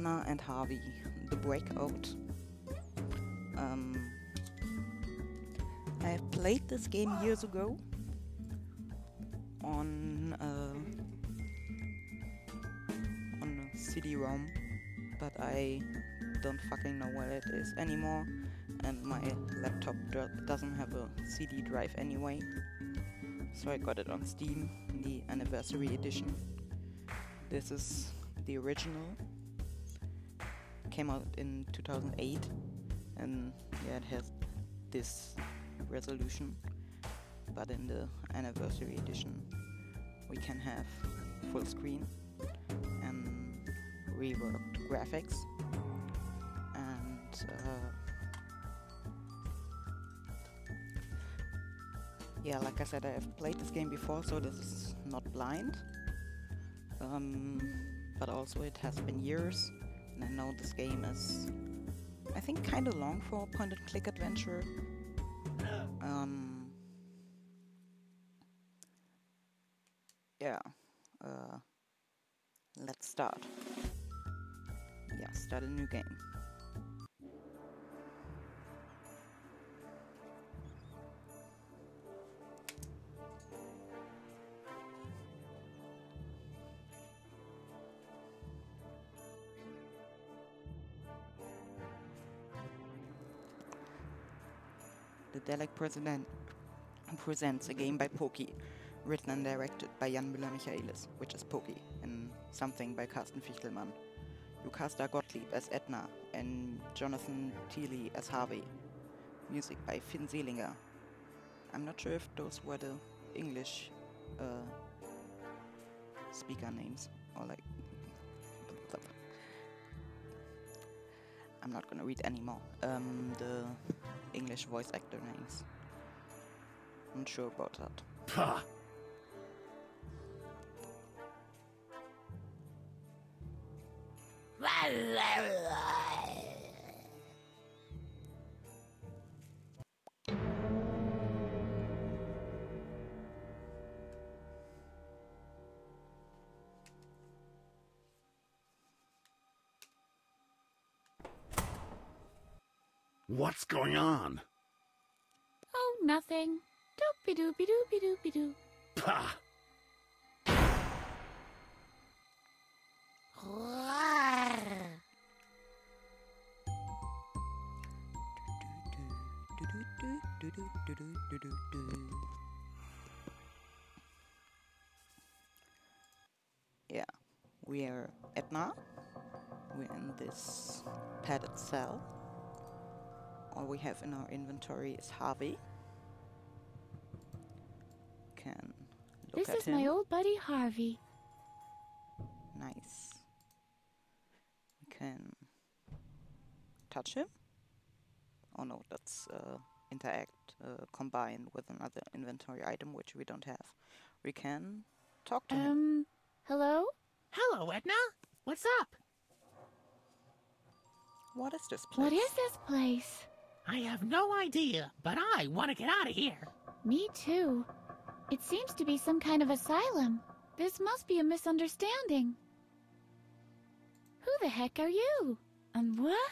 Edna and Harvey, the breakout. Um, I played this game years ago on uh, on a CD-ROM, but I don't fucking know where it is anymore, and my laptop do doesn't have a CD drive anyway. So I got it on Steam, the anniversary edition. This is the original. Came out in 2008, and yeah, it has this resolution. But in the anniversary edition, we can have full screen and reworked graphics and uh, yeah like I said I have played this game before so this is not blind um, but also it has been years I know this game is I think kind of long for a point and click adventure um, yeah uh, let's start. Yeah start a new game The Dalek President presents a game by Poki, written and directed by Jan Müller-Michaelis, which is Poki, and something by Carsten Fichtelmann. Yukasta Gottlieb as Edna, and Jonathan Teely as Harvey. Music by Finn Seliger. I'm not sure if those were the English uh, speaker names, or like... I'm not gonna read anymore. Um, the English voice actor names. I'm not sure about that. Pah! What's going on? Oh, nothing. Doopy doopy doopy doopy doo. Pah! Yeah, we are Edna. We're in this padded cell. All we have in our inventory is Harvey. Can look This at is him. my old buddy Harvey. Nice. We can touch him. Oh no, that's uh, interact, uh, combined with another inventory item which we don't have. We can talk to him. Um, hello? Hello, Edna. What's up? What is this place? What is this place? I have no idea, but I want to get out of here. Me too. It seems to be some kind of asylum. This must be a misunderstanding. Who the heck are you? And what?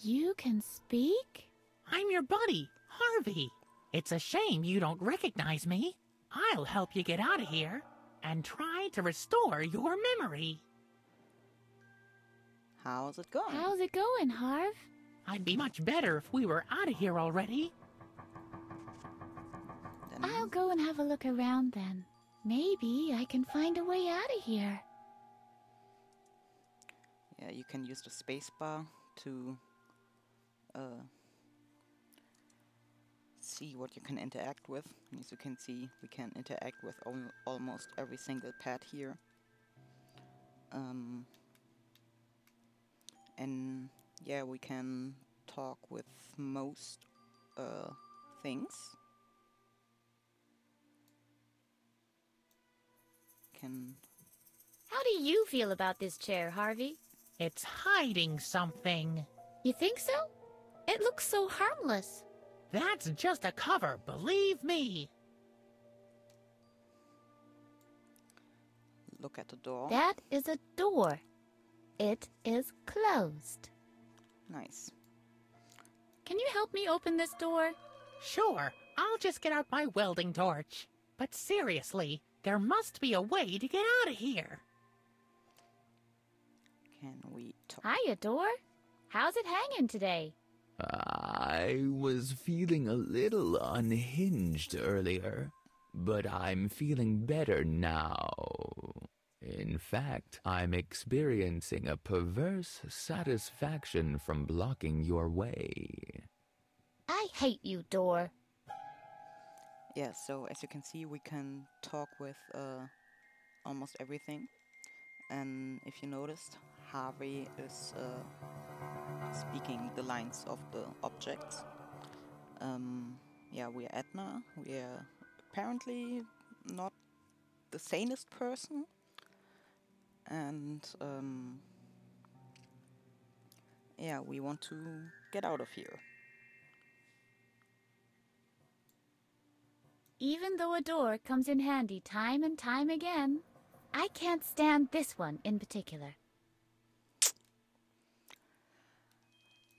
You can speak? I'm your buddy, Harvey. It's a shame you don't recognize me. I'll help you get out of here and try to restore your memory. How's it going? How's it going, Harv? I'd be much better if we were out of here already. I'll go and have a look around then. Maybe I can find a way out of here. Yeah, you can use the spacebar to uh, see what you can interact with. And as you can see, we can interact with al almost every single pad here. Um, and yeah, we can talk with most uh, things. Can How do you feel about this chair, Harvey? It's hiding something. You think so? It looks so harmless. That's just a cover, believe me. Look at the door. That is a door. It is closed. Nice. Can you help me open this door? Sure, I'll just get out my welding torch. But seriously, there must be a way to get out of here. Can we talk? Hiya, door. How's it hanging today? I was feeling a little unhinged earlier, but I'm feeling better now. In fact, I'm experiencing a perverse satisfaction from blocking your way. I hate you, door. Yeah, so as you can see, we can talk with uh, almost everything. And if you noticed, Harvey is uh, speaking the lines of the objects. Um, yeah, we are Edna. We are apparently not the sanest person. And um, yeah, we want to get out of here. Even though a door comes in handy time and time again, I can't stand this one in particular.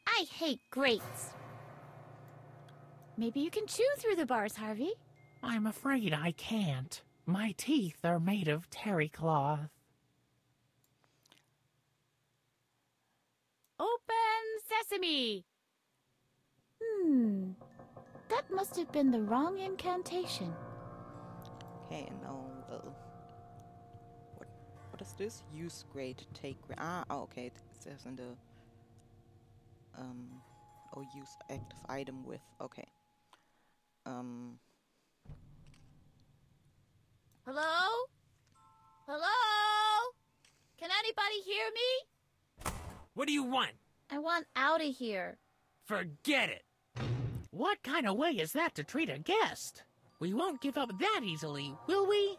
I hate grates. Maybe you can chew through the bars, Harvey. I'm afraid I can't. My teeth are made of terry cloth. Open sesame! Hmm. That must have been the wrong incantation. Okay, now uh, what what is this? Use grade, take gra- ah oh, okay. It says in the um oh use active item with okay. Um Hello? Hello? Can anybody hear me? What do you want? I want out of here. Forget it. What kind of way is that to treat a guest? We won't give up that easily, will we?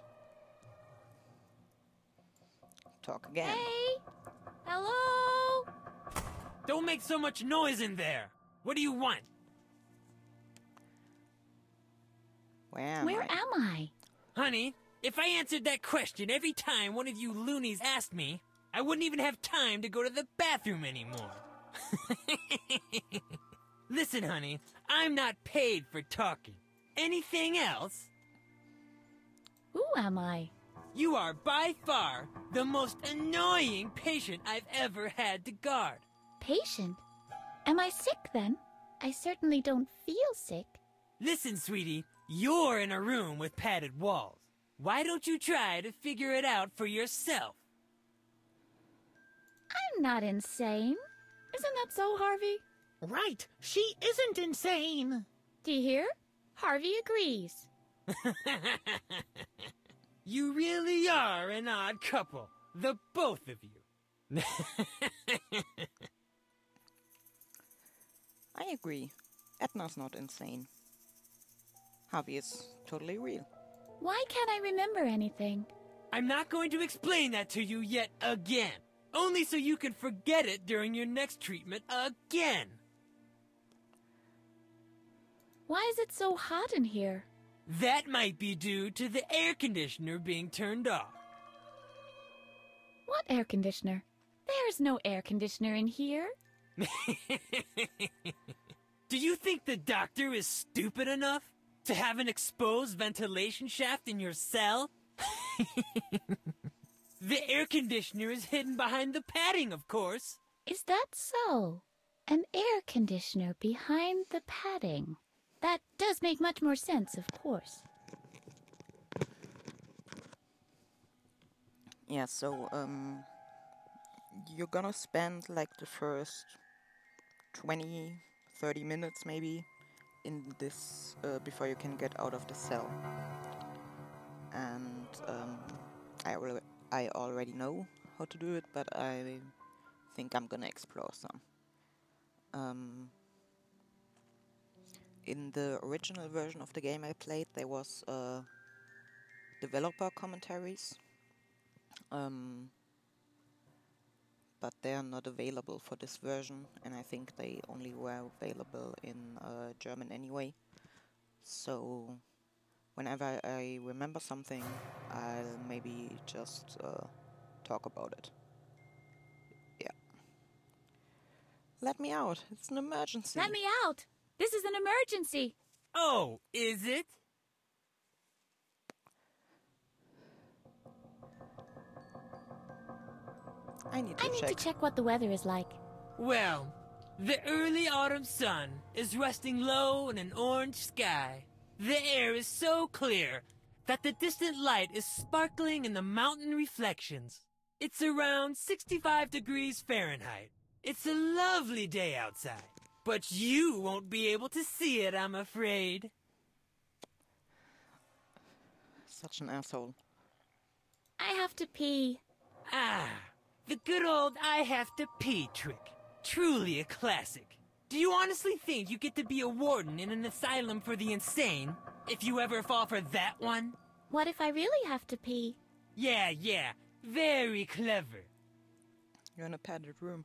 talk again. Hey? Hello? Don't make so much noise in there. What do you want? Where am Where I? am I? Honey, if I answered that question every time one of you loonies asked me, I wouldn't even have time to go to the bathroom anymore. Listen, honey, I'm not paid for talking. Anything else? Who am I? You are by far the most annoying patient I've ever had to guard. Patient? Am I sick then? I certainly don't feel sick. Listen, sweetie, you're in a room with padded walls. Why don't you try to figure it out for yourself? I'm not insane. Isn't that so, Harvey? Right, she isn't insane. Do you hear? Harvey agrees. you really are an odd couple, the both of you. I agree. Edna's not insane. Harvey is totally real. Why can't I remember anything? I'm not going to explain that to you yet again. Only so you can forget it during your next treatment again. Why is it so hot in here? That might be due to the air conditioner being turned off. What air conditioner? There's no air conditioner in here. Do you think the doctor is stupid enough to have an exposed ventilation shaft in your cell? the air conditioner is hidden behind the padding, of course. Is that so? An air conditioner behind the padding. That does make much more sense, of course. Yeah, so um you're gonna spend like the first 20 30 minutes maybe in this uh, before you can get out of the cell. And um I al- I already know how to do it, but I think I'm gonna explore some. Um in the original version of the game I played, there was uh, developer commentaries. Um, but they are not available for this version, and I think they only were available in uh, German anyway. So, whenever I remember something, I'll maybe just uh, talk about it. Yeah. Let me out. It's an emergency. Let me out! This is an emergency! Oh, is it? I need to check. I need check. to check what the weather is like. Well, the early autumn sun is resting low in an orange sky. The air is so clear that the distant light is sparkling in the mountain reflections. It's around 65 degrees Fahrenheit. It's a lovely day outside. But you won't be able to see it, I'm afraid. Such an asshole. I have to pee. Ah, the good old I have to pee trick. Truly a classic. Do you honestly think you get to be a warden in an asylum for the insane if you ever fall for that one? What if I really have to pee? Yeah, yeah, very clever. You're in a padded room.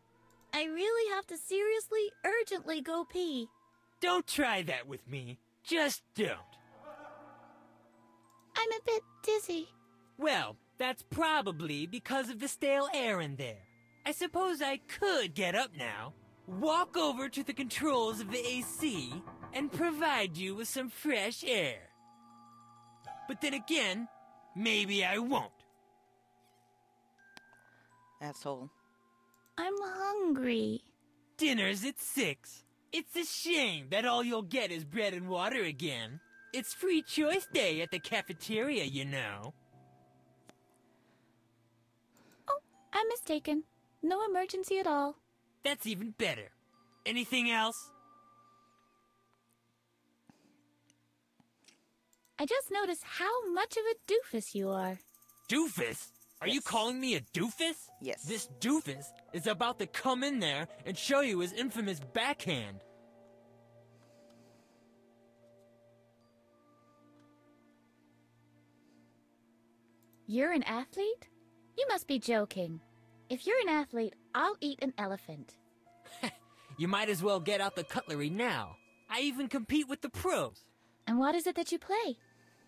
I really have to seriously, urgently go pee. Don't try that with me. Just don't. I'm a bit dizzy. Well, that's probably because of the stale air in there. I suppose I could get up now, walk over to the controls of the AC, and provide you with some fresh air. But then again, maybe I won't. Asshole. I'm hungry. Dinner's at six. It's a shame that all you'll get is bread and water again. It's free choice day at the cafeteria, you know. Oh, I'm mistaken. No emergency at all. That's even better. Anything else? I just noticed how much of a doofus you are. Doofus? Are you calling me a doofus? Yes. This doofus is about to come in there and show you his infamous backhand. You're an athlete? You must be joking. If you're an athlete, I'll eat an elephant. You might as well get out the cutlery now. I even compete with the pros. And what is it that you play?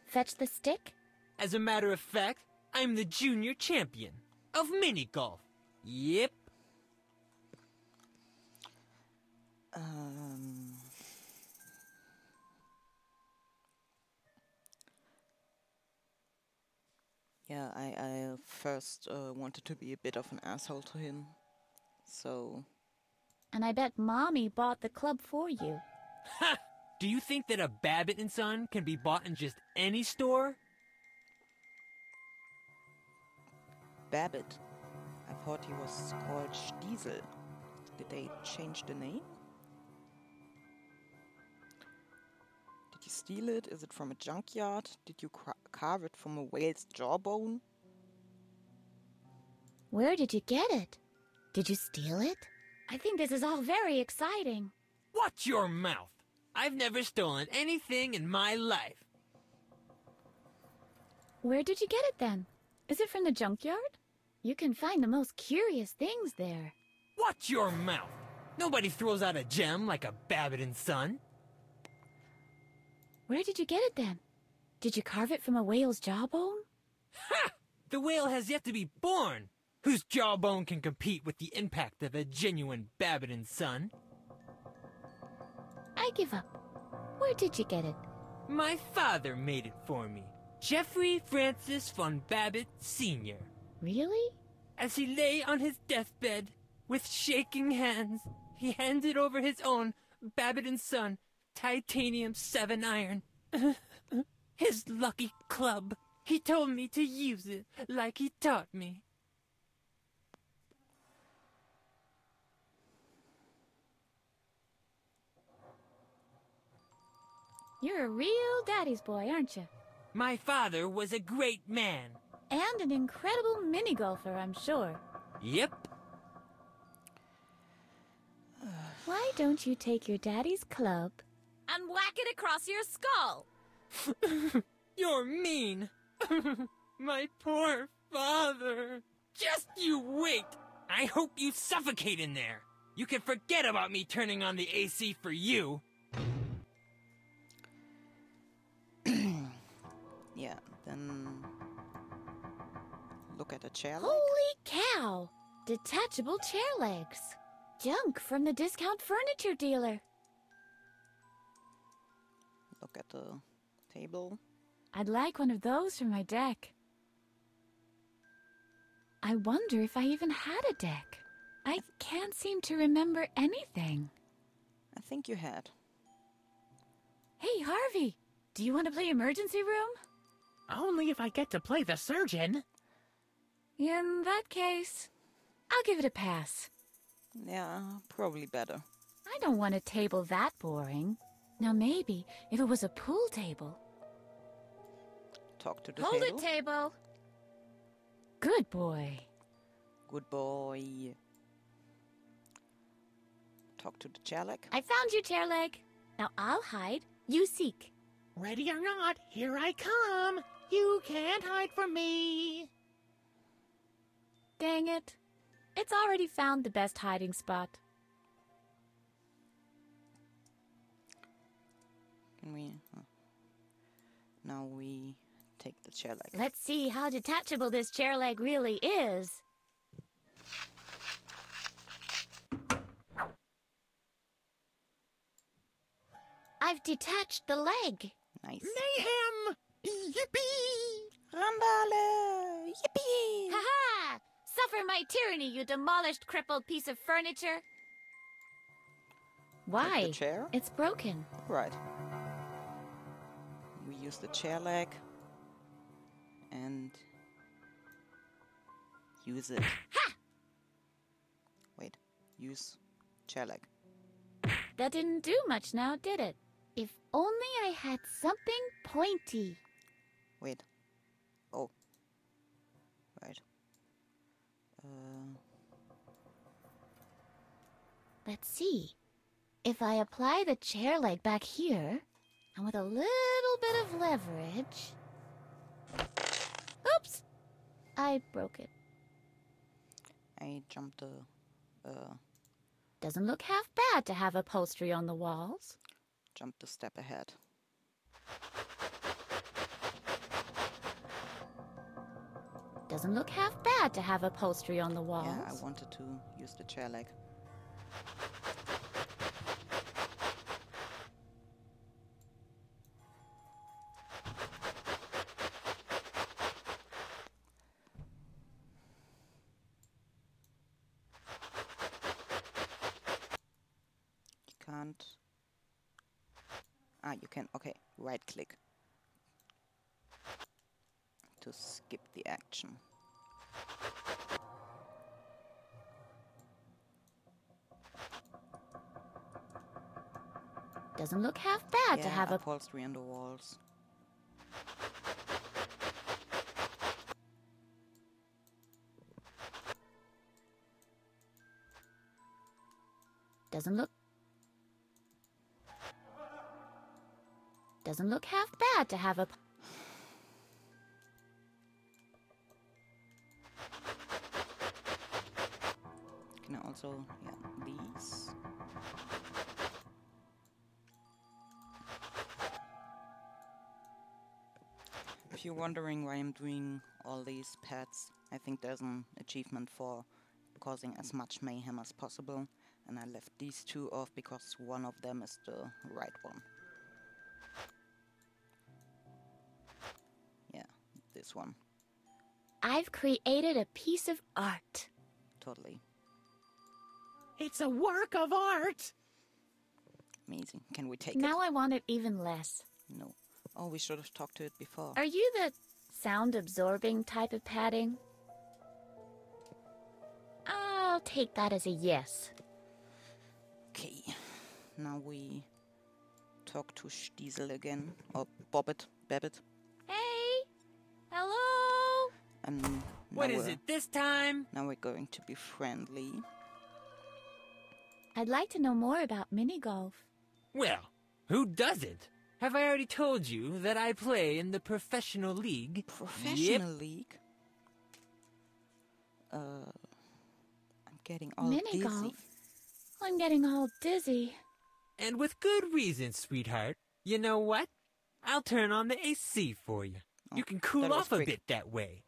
Fetch the stick? As a matter of fact, I'm the junior champion of mini golf. Yep. Um. Yeah, I, I first uh, wanted to be a bit of an asshole to him. So, And I bet Mommy bought the club for you. Ha! Do you think that a Babbitt and Son can be bought in just any store? Babbitt. I thought he was called Stiesel. Did they change the name? Did you steal it? Is it from a junkyard? Did you carve it from a whale's jawbone? Where did you get it? Did you steal it? I think this is all very exciting. Watch your mouth. I've never stolen anything in my life. Where did you get it then? Is it from the junkyard? You can find the most curious things there. Watch your mouth. Nobody throws out a gem like a Babbitt and Son. Where did you get it then? Did you carve it from a whale's jawbone? Ha! The whale has yet to be born. Whose jawbone can compete with the impact of a genuine Babbitt and Son? I give up. Where did you get it? My father made it for me. Jeffrey Francis von Babbitt Sr. Really? As he lay on his deathbed, with shaking hands, he handed over his own Babbitt and Son titanium 7 iron. his lucky club. He told me to use it like he taught me. You're a real daddy's boy, aren't you? My father was a great man. And an incredible mini golfer, I'm sure. Yep. Why don't you take your daddy's club and whack it across your skull? You're mean. My poor father. Just you wait. I hope you suffocate in there. You can forget about me turning on the AC for you. Yeah, then look at the chair leg. Holy cow! Detachable chair legs. Junk from the discount furniture dealer. Look at the table. I'd like one of those for my deck. I wonder if I even had a deck. I can't seem to remember anything. I think you had. Hey, Harvey, do you want to play emergency room? Only if I get to play the surgeon. In that case, I'll give it a pass. Yeah, probably better. I don't want a table that boring. Now, maybe if it was a pool table. Talk to the Hold table. it, table. Good boy. Good boy. Talk to the chair leg. I found you, chair leg. Now I'll hide. You seek. Ready or not, here I come. You can't hide from me. Dang it. It's already found the best hiding spot. Can we? uh, Now we take the chair leg. Let's see how detachable this chair leg really is. I've detached the leg. Nice. Mayhem! Yippee! Randale! Yippee! Ha ha! Suffer my tyranny, you demolished, crippled piece of furniture. Why? the chair? It's broken. Right. We use the chair leg and use it. Ha! Wait, use chair leg. That didn't do much now, did it? If only I had something pointy. Wait. Oh. Right. Uh, Let's see. If I apply the chair leg back here, and with a little bit of leverage. Oops! I broke it. I jumped a, uh, Doesn't look half bad to have upholstery on the walls. jumped a step ahead. Doesn't look half bad to have upholstery on the walls. Yeah, I wanted to use the chair leg. You can't. Ah, you can. Okay, right click to skip the action. Doesn't look half bad to yeah, have a upholstery on the walls. Doesn't look. Doesn't look half bad to have a. also, yeah, these. If you're wondering why I'm doing all these pets, I think there's an achievement for causing as much mayhem as possible, and I left these two off because one of them is the right one. Yeah, this one, I've created a piece of art. totally It's a work of art. amazing. Can we take Now it? Now I want it even less. No. Oh, we should have talked to it before. Are you the sound absorbing type of padding? I'll take that as a yes. Okay, now we talk to Stiesel again, or Bobbit, Babbit, Hey! Hello? and What is it this time? Now we're going to be friendly. I'd like to know more about mini golf. Well, who doesn't? Have I already told you that I play in the professional league? Professional league. Uh, I'm Getting all Mini dizzy. golf? I'm getting all dizzy. And with good reason, sweetheart. You know what? I'll turn on the AC for you. Oh, you can cool off a quick. bit that way.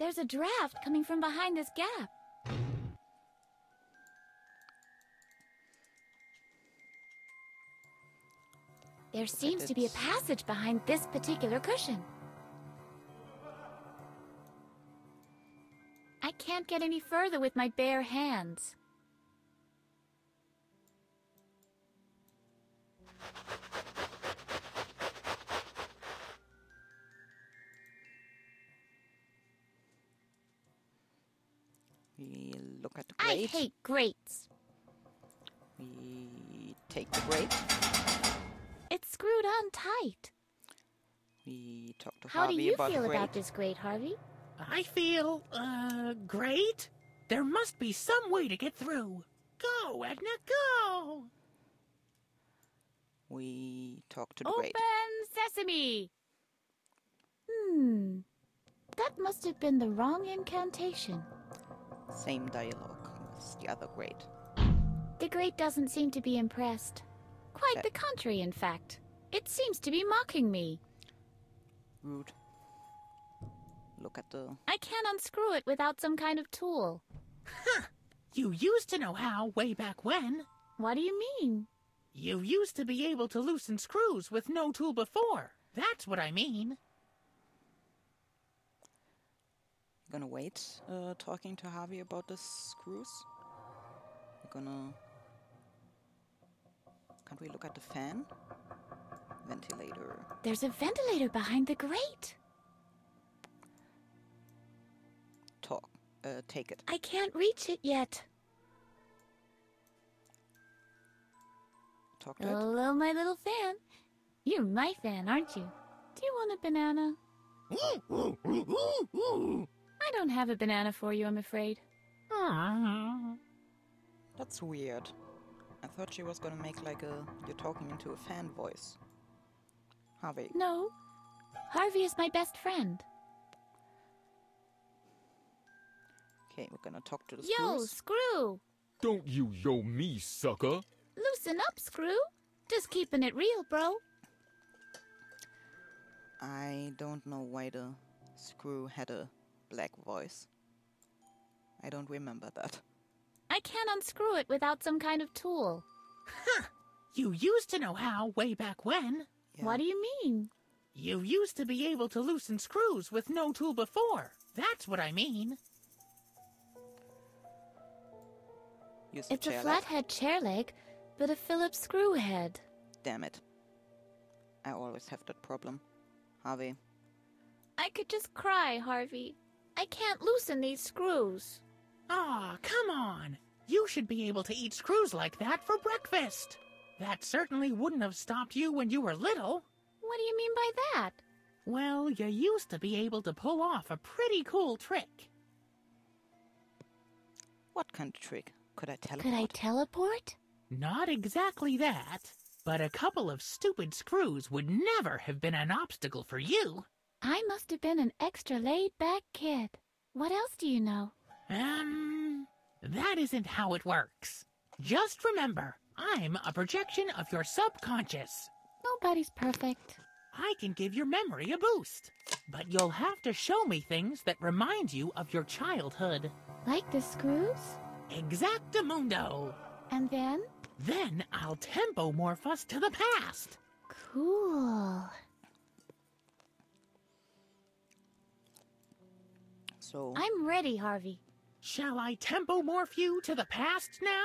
There's a draft coming from behind this gap. There seems to be a passage behind this particular cushion. I can't get any further with my bare hands. We look at the I hate grates. We take the grate. It's screwed on tight. We talk to How Harvey do you about feel about this grate, Harvey? I feel, uh, great. There must be some way to get through. Go, Edna, go! We talk to the Open grate. sesame! Hmm. That must have been the wrong incantation. Same dialogue as the other grate. The grate doesn't seem to be impressed. Quite Okay. the contrary, in fact. It seems to be mocking me. Rude. Look at the I can't unscrew it without some kind of tool. Huh! You used to know how way back when. What do you mean? You used to be able to loosen screws with no tool before. That's what I mean. Gonna wait uh, talking to Harvey about the screws. We're gonna. Can't we look at the fan? Ventilator. There's a ventilator behind the grate. Talk. Uh, take it. I can't reach it yet. Talk to it. Hello, my little fan. You're my fan, aren't you? Do you want a banana? I don't have a banana for you, I'm afraid. Aw. That's weird. I thought she was gonna make like a you're talking into a fan voice. Harvey. No. Harvey is my best friend. Okay, we're gonna talk to the Yo, screws. Screw! Don't you yo me, sucker. Loosen up, Screw. Just keeping it real, bro. I don't know why the screw had a black voice. I don't remember that. I can't unscrew it without some kind of tool. Huh! You used to know how way back when. Yeah. What do you mean? You used to be able to loosen screws with no tool before. That's what I mean. Use It's a chair leg. flathead chair leg, but a Phillips screw head. Damn it. I always have that problem. Harvey, I could just cry, Harvey. I can't loosen these screws. Aw, come on. You should be able to eat screws like that for breakfast. That certainly wouldn't have stopped you when you were little. What do you mean by that? Well, you used to be able to pull off a pretty cool trick. what kind of trick? Could I teleport? Could I teleport? Not exactly that, but a couple of stupid screws would never have been an obstacle for you. I must have been an extra laid back kid. What else do you know? Um, that isn't how it works. Just remember, I'm a projection of your subconscious. Nobody's perfect. I can give your memory a boost, but you'll have to show me things that remind you of your childhood. Like the screws? Exactamundo. And then? Then I'll tempo morph us to the past. Cool. So, I'm ready, Harvey. Shall I tempo morph you to the past now?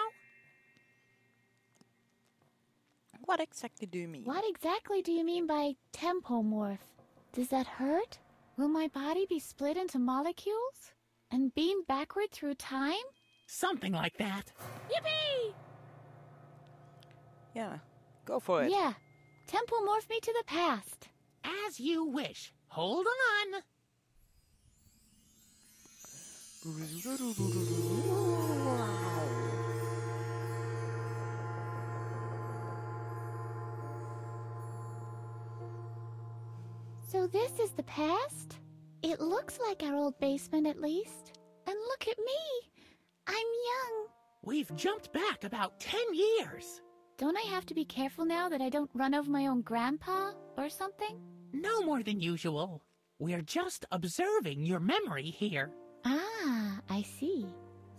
what exactly do you mean? What exactly do you mean by tempomorph? Does that hurt? Will my body be split into molecules? And beamed backward through time? Something like that. Yippee! Yeah, go for it. Yeah. Tempomorph me to the past. As you wish. Hold on. So this is the past? It looks like our old basement at least. And look at me. I'm young. We've jumped back about 10 years. Don't I have to be careful now that I don't run over my own grandpa or something? No more than usual. We're just observing your memory here. Ah, I see.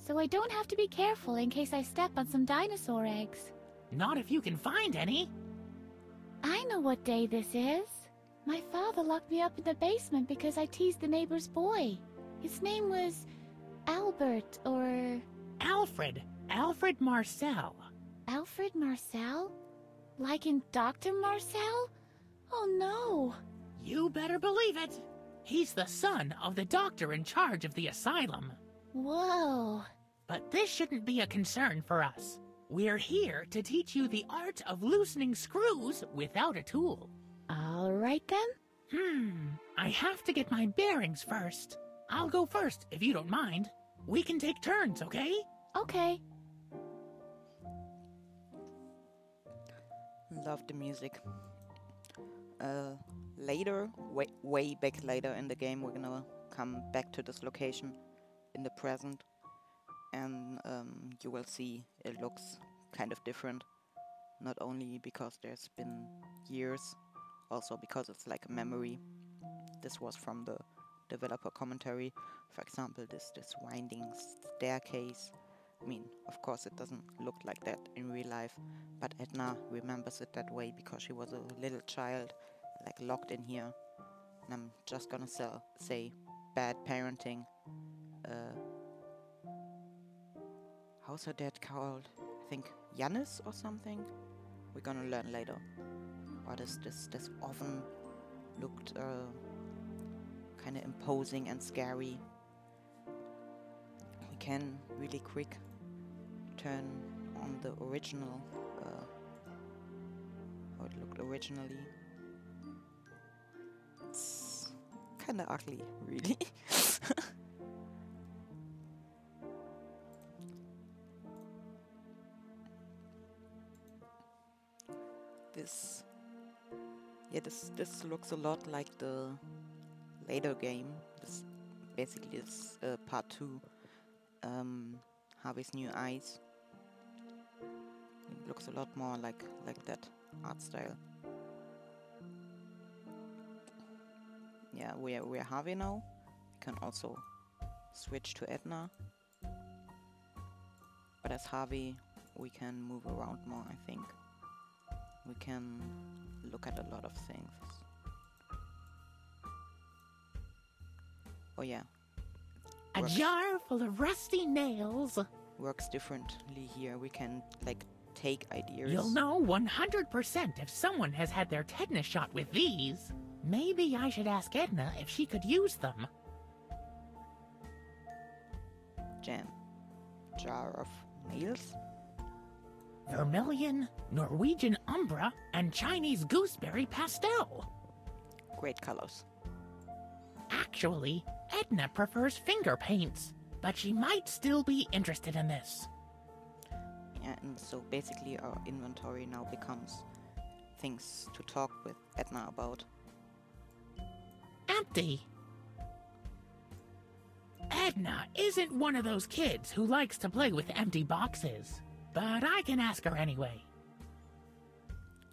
So I don't have to be careful in case I step on some dinosaur eggs. Not if you can find any. I know what day this is. My father locked me up in the basement because I teased the neighbor's boy. His name was Albert or Alfred. Alfred Marcel. Alfred Marcel? Like in Dr. Marcel? Oh no. You better believe it. He's the son of the doctor in charge of the asylum. Whoa. But this shouldn't be a concern for us. We're here to teach you the art of loosening screws without a tool. All right then. Hmm, I have to get my bearings first. I'll go first, if you don't mind. We can take turns, okay? Okay. Love the music. Uh, later, way, way back later in the game, we're gonna come back to this location in the present, and um, you will see it looks kind of different. Not only because there's been years, also because it's like a memory. This was from the developer commentary. For example, this this winding staircase. I mean, of course, it doesn't look like that in real life, but Edna remembers it that way because she was a little child, like locked in here. And I'm just gonna sell, say, bad parenting. Uh, how's her dad called? I think Janis or something. We're gonna learn later. What is this? This oven looked uh, kind of imposing and scary. We can really quick turn on the original, uh, how it looked originally. It's kind of ugly, really. this yeah this this looks a lot like the later game. This basically is uh, part two um harvey's new eyes. It looks a lot more like like that art style yeah we're we're harvey now we can also switch to edna but as harvey we can move around more i think we can look at a lot of things. Oh yeah, A Works. jar full of rusty nails. works differently here. We can like take ideas. You'll know 100% if someone has had their tetanus shot with these. Maybe I should ask Edna if she could use them. Jam. Jar of nails. Vermilion, Norwegian umbra, and Chinese gooseberry pastel. Great colors. Actually, Edna prefers finger paints, but she might still be interested in this. Yeah, and so basically our inventory now becomes things to talk with Edna about. Empty. Edna isn't one of those kids who likes to play with empty boxes, but I can ask her anyway.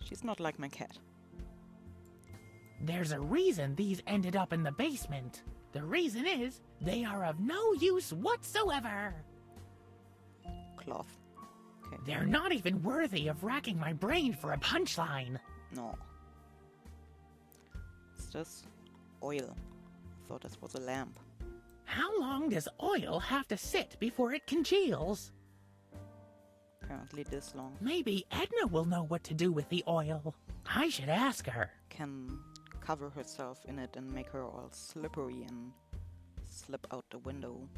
She's not like my cat. There's a reason these ended up in the basement. The reason is they are of no use whatsoever. Cloth. Okay. They're not even worthy of racking my brain for a punchline. No. Is this oil? Thought this was a lamp. How long does oil have to sit before it congeals? Apparently this long. Maybe Edna will know what to do with the oil. I should ask her. Can cover herself in it and make her all slippery and slip out the window.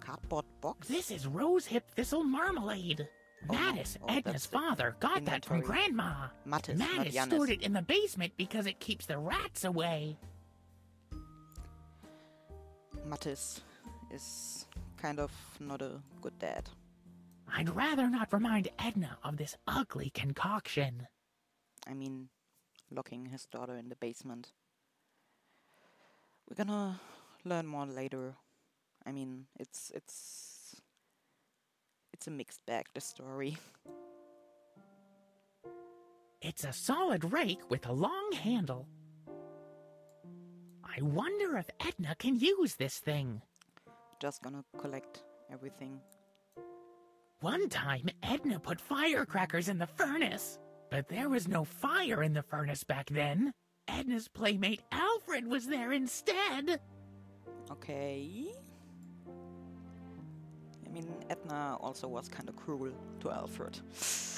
Cardboard box? This is rosehip thistle marmalade. Oh. Mattis, Oh, Edna's the father, got that from. Grandma. Mattis, Mattis stored it in the basement because it keeps the rats away. Mattis is kind of not a good dad. I'd rather not remind Edna of this ugly concoction. I mean, locking his daughter in the basement. we're gonna learn more later. I mean, it's it's it's a mixed bag. The story. It's a solid rake with a long handle. I wonder if Edna can use this thing. Just gonna collect everything. One time, Edna put firecrackers in the furnace, but there was no fire in the furnace back then. Edna's playmate Alfred was there instead. Okay. I mean, Edna also was kind of cruel to Alfred.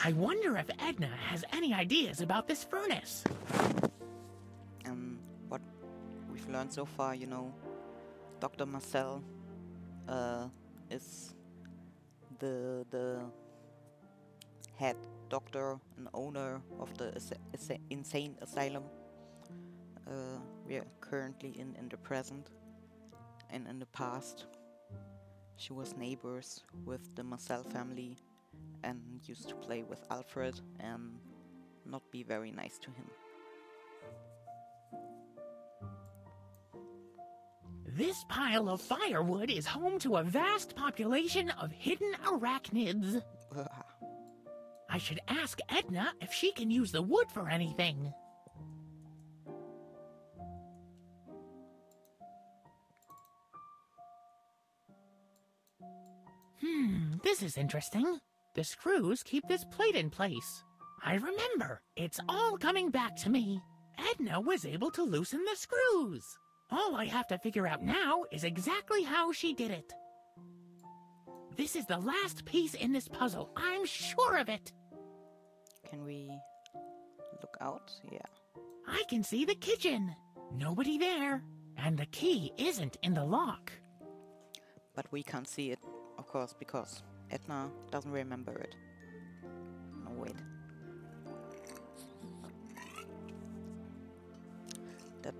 I wonder if Edna has any ideas about this furnace. And what we've learned so far, you know, Dr. Marcel uh, is the the head doctor and owner of the asa- asa- insane asylum. Uh, we are currently in in the present, and in the past, she was neighbors with the Marcel family, and used to play with Alfred and not be very nice to him. This pile of firewood is home to a vast population of hidden arachnids. I should ask Edna if she can use the wood for anything. Hmm, this is interesting. The screws keep this plate in place. I remember. It's all coming back to me. Edna was able to loosen the screws. All I have to figure out now is exactly how she did it. This is the last piece in this puzzle. I'm sure of it. Can we look out? Yeah. I can see the kitchen. Nobody there. And the key isn't in the lock. But we can't see it, of course, because Edna doesn't remember it. No, wait. That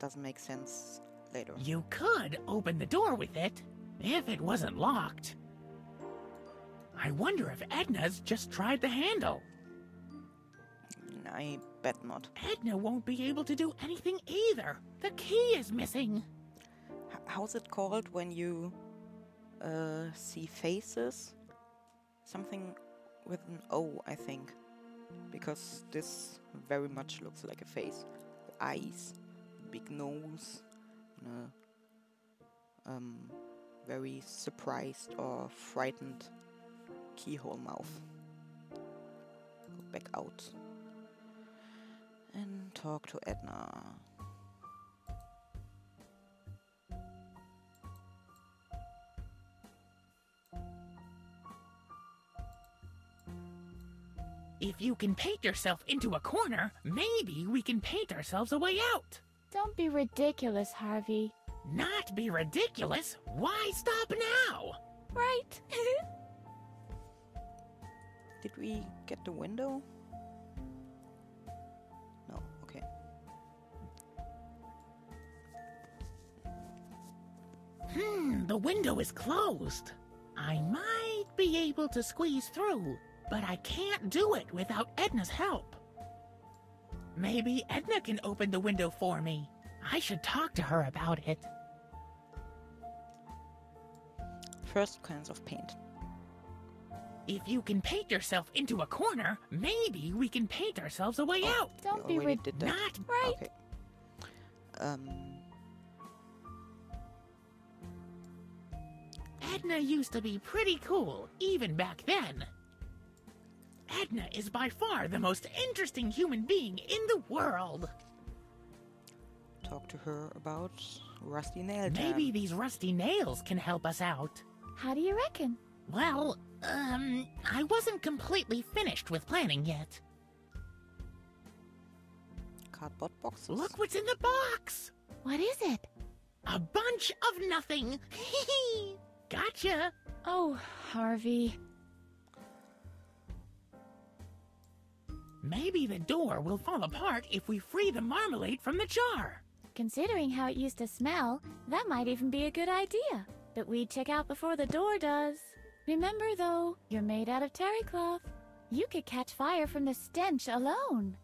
doesn't make sense later. You could open the door with it if it wasn't locked. I wonder if Edna's just tried the handle. I bet not. Edna won't be able to do anything either. The key is missing. H- how's it called when you uh, see faces? Something with an O, I think. Because this very much looks like a face. Eyes, big nose, a um, very surprised or frightened keyhole mouth. Go back out and talk to Edna. If you can paint yourself into a corner, maybe we can paint ourselves a way out. Don't be ridiculous, Harvey. Not be ridiculous. Why stop now? Right? Did we get the window? No, okay. Hmm, the window is closed. I might be able to squeeze through, but I can't do it without Edna's help. Maybe Edna can open the window for me. I should talk to her about it. First kinds of paint. If you can paint yourself into a corner, maybe we can paint ourselves a way out. Don't be already rid- did that. Not Right? Okay. Um, Edna used to be pretty cool, even back then. Edna is by far the most interesting human being in the world. talk to her about Rusty nails. Maybe these rusty nails can help us out. How do you reckon? Well, um, I wasn't completely finished with planning yet. Cardboard boxes. Look what's in the box! What is it? A bunch of nothing. gotcha. Oh, Harvey. Maybe the door will fall apart if we free the marmalade from the jar. Considering how it used to smell, that might even be a good idea. But we'd check out before the door does. Remember, though, you're made out of terry cloth. You could catch fire from the stench alone.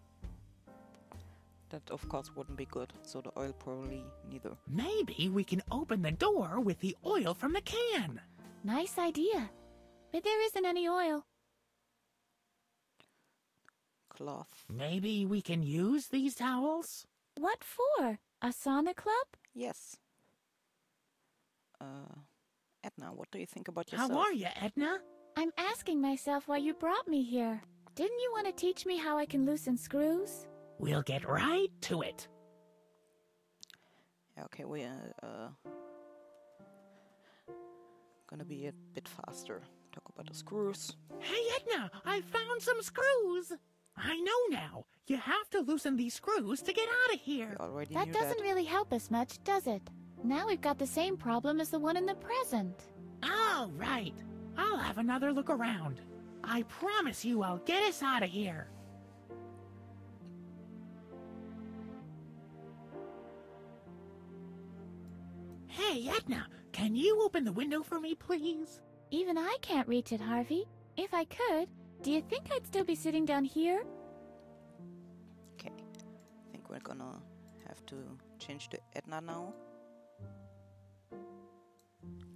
That of course wouldn't be good, so the oil probably neither. Maybe we can open the door with the oil from the can. Nice idea. But there isn't any oil. Cloth. Maybe we can use these towels? What for? A sauna club? Yes. Uh, Edna, what do you think about yourself? How are you, Edna? I'm asking myself why you brought me here. Didn't you want to teach me how I can loosen screws? We'll get right to it. Okay, we uh, uh gonna be a bit faster. Talk about the screws. Hey, Edna, I found some screws. I know now. You have to loosen these screws to get out of We here. already That doesn't that. really help us much, does it? Now we've got the same problem as the one in the present. All right. I'll have another look around. I promise you I'll get us out of here. Hey, Edna, can you open the window for me, please? Even I can't reach it, Harvey. If I could, do you think I'd still be sitting down here? Okay, I think we're gonna have to change to Edna now.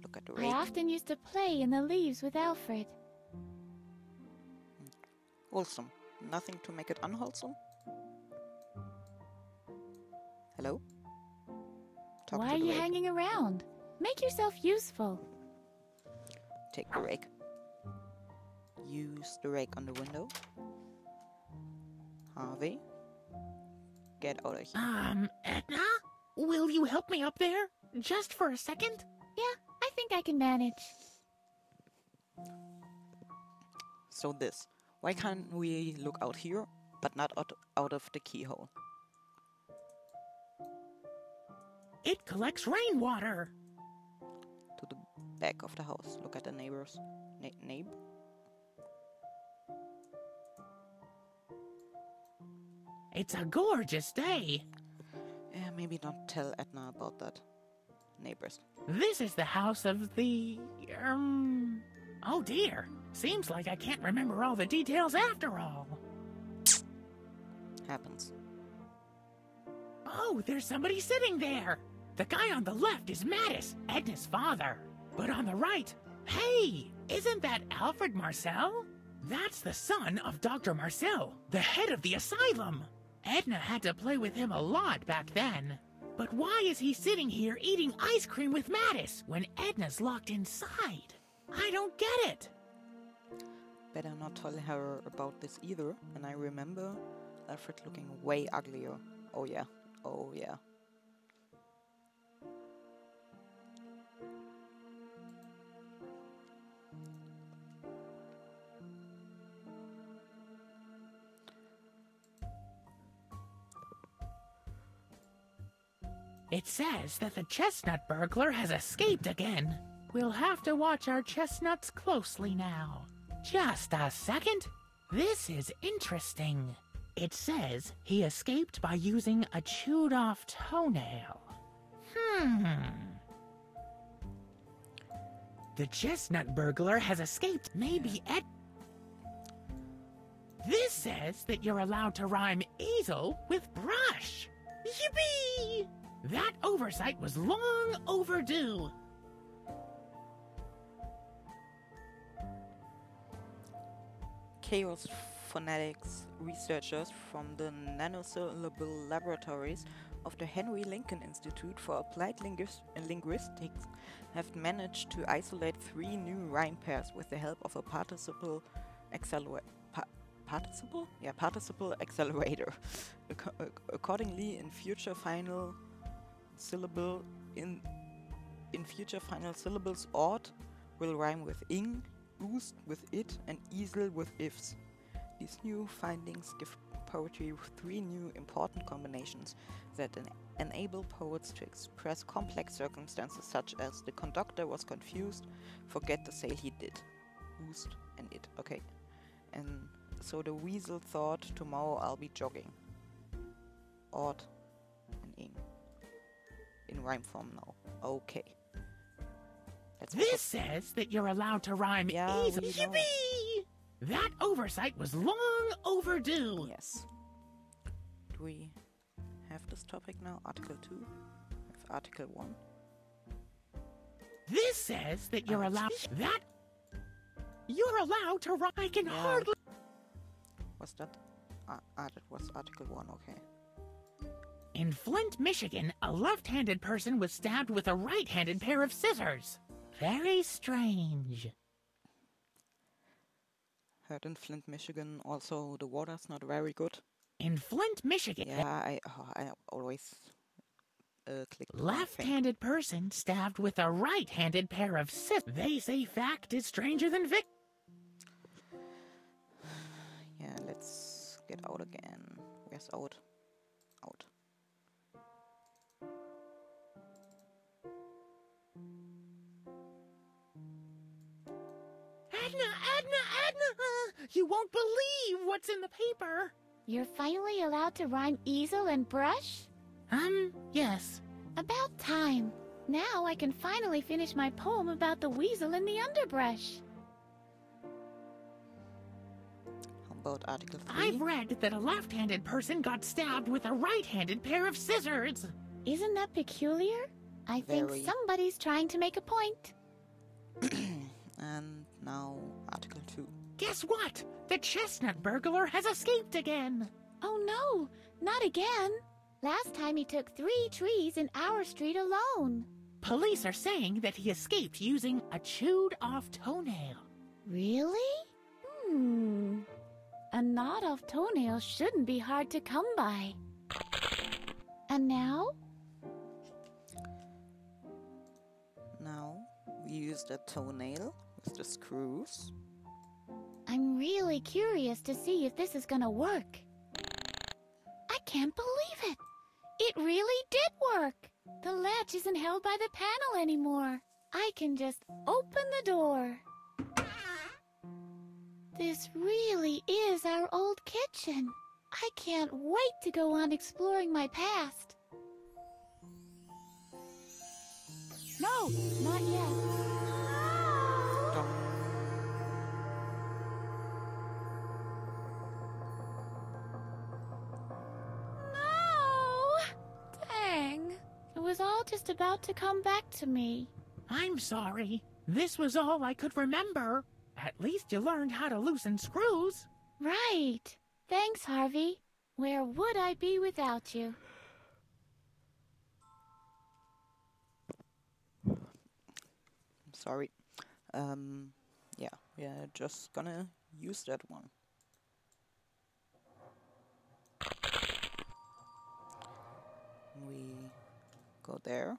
Look at the I often used to play in the leaves with Alfred. Hmm. Wholesome. Nothing to make it unwholesome? Hello? Talk Why to are you rake. hanging around? Make yourself useful. Take the rake. Use the rake on the window. Harvey? Get out of here. Um, Edna? Will you help me up there? Just for a second? Yeah, I think I can manage. So this. Why can't we look out here, but not out, out of the keyhole? It collects rainwater. To the back of the house. Look at the neighbors. Na- neighbor? It's a gorgeous day. Yeah, maybe not tell Edna about that. Neighbors. This is the house of the. Um. Oh dear. Seems like I can't remember all the details after all. Happens. Oh, there's somebody sitting there. The guy on the left is Mattis, Edna's father. But on the right, hey, isn't that Alfred Marcel? That's the son of Dr. Marcel, the head of the asylum. Edna had to play with him a lot back then. But why is he sitting here eating ice cream with Mattis when Edna's locked inside? I don't get it. Better not tell her about this either. And I remember Alfred looking way uglier. Oh yeah. Oh yeah. It says that the chestnut burglar has escaped again. We'll have to watch our chestnuts closely now. Just a second. This is interesting. It says he escaped by using a chewed off toenail. Hmm. The chestnut burglar has escaped. Maybe Ed. This says that you're allowed to rhyme easel with brush. Yippee! That oversight was long overdue. Chaos phonetics researchers from the nanosyllable laboratories of the Henry Lincoln Institute for Applied Linguis- Linguistics have managed to isolate three new rhyme pairs with the help of a participle accelerator. Pa- participle? Yeah, participle accelerator. Ac- ac- accordingly, in future final syllable in in future final syllables, ought will rhyme with ing, oost with it, and easel with ifs. These new findings give poetry three new important combinations that en- enable poets to express complex circumstances such as the conductor was confused, forget to say he did. Oost and it. Okay. And so the weasel thought tomorrow I'll be jogging. Odd. In rhyme form now. Okay. Let's This says that you're allowed to rhyme Yeah, know. Yippee! That oversight was long overdue. Yes. Do we have this topic now? Article 2? With Article 1? This says that you're Oh, allowed that you're allowed to ride. I can Yeah. hardly. Was that? Ah, ah, that was Article 1, okay. In Flint, Michigan, a left-handed person was stabbed with a right-handed pair of scissors. Very strange. Heard in Flint, Michigan, also the water's not very good. In Flint, Michigan, Yeah, I, oh, I always uh, click the wrong thing. left-handed person stabbed with a right-handed pair of scissors. They say fact is stranger than fic. Yeah, let's get out again. Where's out? Out. Adna, Edna, Adna! You won't believe what's in the paper. You're finally allowed to rhyme easel and brush? Um, yes. About time. Now I can finally finish my poem about the weasel in the underbrush. How about Article 3? I've read that a left-handed person got stabbed with a right-handed pair of scissors. Isn't that peculiar? I think somebody's trying to make a point. and now Article 2. Guess what? The chestnut burglar has escaped again. Oh no, not again. Last time he took three trees in our street alone. Police are saying that he escaped using a chewed-off toenail. Really? Hmm. A gnawed off toenail shouldn't be hard to come by. And now? Now we use the toenail with the screws. I'm really curious to see if this is gonna work. I can't believe it! It really did work! The latch isn't held by the panel anymore. I can just open the door. This really is our old kitchen. I can't wait to go on exploring my past. No, not yet. Was all just about to come back to me. I'm sorry. This was all I could remember. At least you learned how to loosen screws. Right. Thanks, Harvey. Where would I be without you? Sorry. Um, yeah, we're just gonna use that one. We go there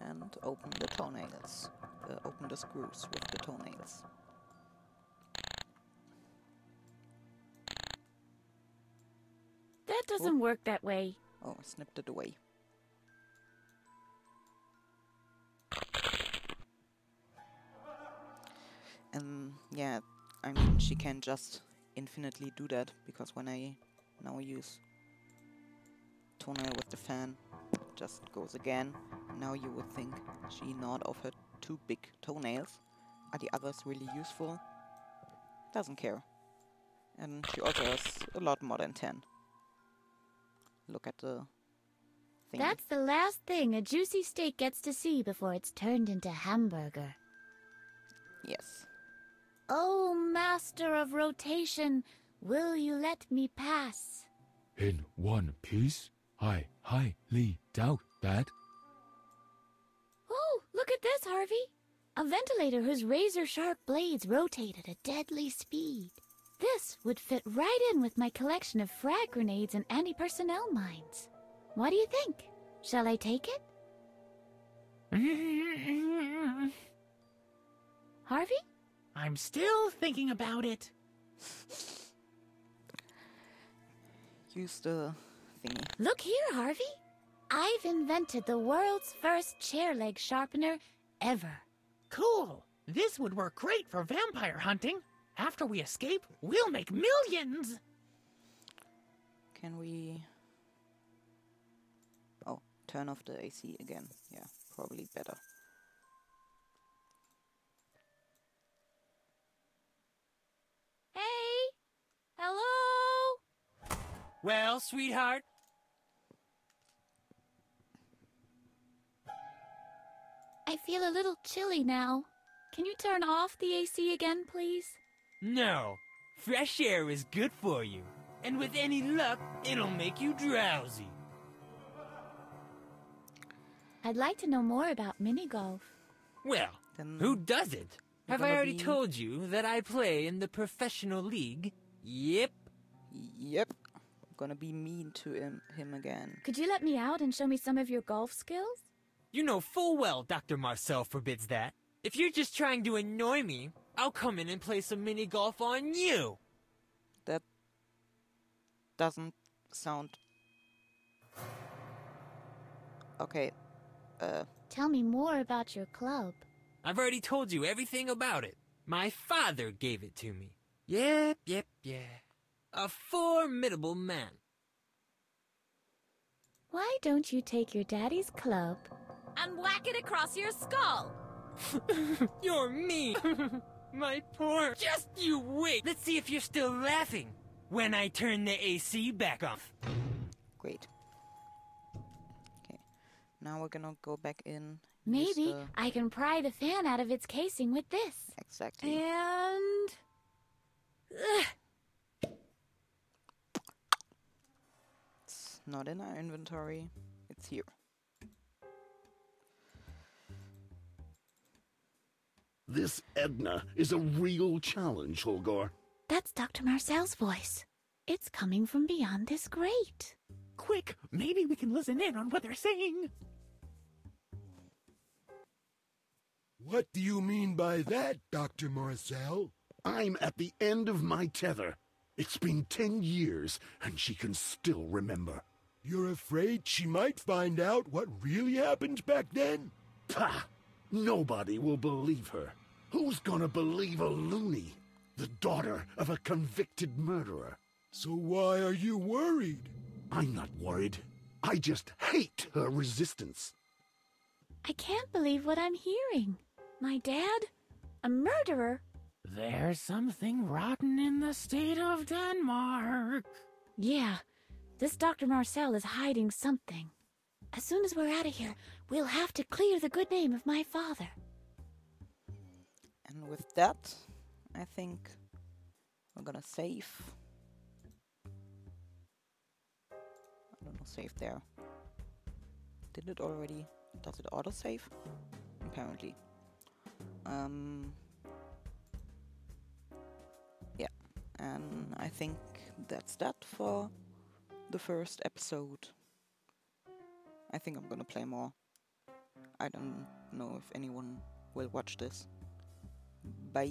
and open the toenails. Uh, open the screws with the toenails. That doesn't work that way. Oh, I snipped it away. And yeah, I mean, she can just infinitely do that because when I now use toenail with the fan, just goes again. Now you would think she gnawed off her two big toenails. Are the others really useful? Doesn't care. And she also has a lot more than 10. Look at the thing. That's the last thing a juicy steak gets to see before it's turned into hamburger. Yes. Oh, master of rotation, will you let me pass? In one piece? I highly doubt that. Oh, look at this, Harvey. A ventilator whose razor sharp blades rotate at a deadly speed. This would fit right in with my collection of frag grenades and anti personnel mines. What do you think? Shall I take it? Harvey? I'm still thinking about it. Use the thingy. Look here, Harvey. I've invented the world's first chair leg sharpener ever. Cool. This would work great for vampire hunting. After we escape, we'll make millions. Can we... Oh, turn off the AC again. Yeah, probably better. Hey! Hello? Well, sweetheart, I feel a little chilly now. Can you turn off the AC again, please? No. Fresh air is good for you. And with any luck, it'll make you drowsy. I'd like to know more about mini golf. Well, Then who doesn't? Have I already be- told you that I play in the professional league? Yep. Yep. I'm gonna be mean to him, him again. Could you let me out and show me some of your golf skills? You know full well Dr. Marcel forbids that. If you're just trying to annoy me, I'll come in and play some mini golf on you. That doesn't sound. Okay. Uh, Tell me more about your club. I've already told you everything about it. My father gave it to me. Yep, yep, yeah. A formidable man. Why don't you take your daddy's club and whack it across your skull? You're mean. My poor. Just you wait. Let's see if you're still laughing when I turn the AC back off. great. Okay. Now we're gonna go back in. Maybe the- I can pry the fan out of its casing with this. Exactly. And. Ugh, It's not in our inventory. It's here. This Edna is a real challenge, Holgor. that's Dr. Marcel's voice. It's coming from beyond this grate. Quick, maybe we can listen in on what they're saying. What do you mean by that, Dr. Marcel? I'm at the end of my tether. It's been ten years, and she can still remember. You're afraid she might find out what really happened back then? Pah! Nobody will believe her. Who's gonna believe a loony? The daughter of a convicted murderer. So why are you worried? I'm not worried. I just hate her resistance. I can't believe what I'm hearing. My dad? A murderer? There's something rotten in the state of Denmark. Yeah, this Dr. Marcel is hiding something. As soon as we're out of here, we'll have to clear the good name of my father. And with that, I think we're gonna save. I don't know, save there. Did it already? Does it auto save? Apparently. Um. Yeah, and I think that's that for the first episode. I think I'm gonna play more. I don't know if anyone will watch this. Bye.